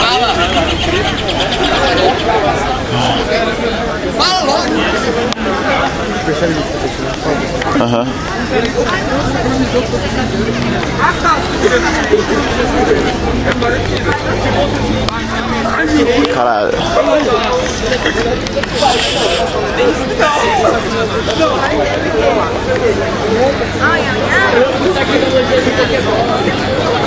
Fala! Aham. Caralho. Galera,